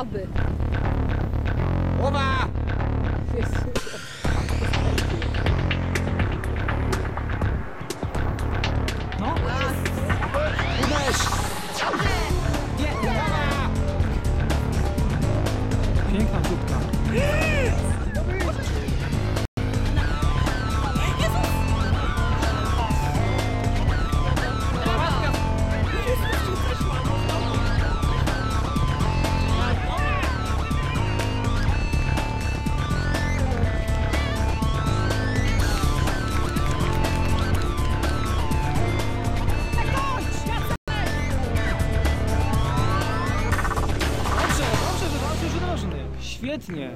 Oby. Głowa! No, uderz! Piękna kubka. Pięknie.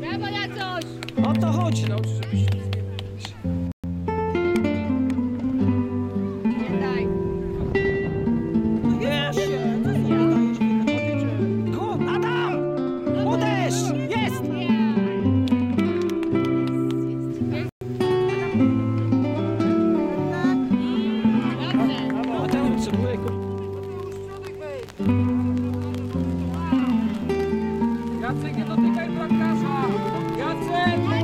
Brawo Jacoś! O to chodzi, no. żebyś- Amen.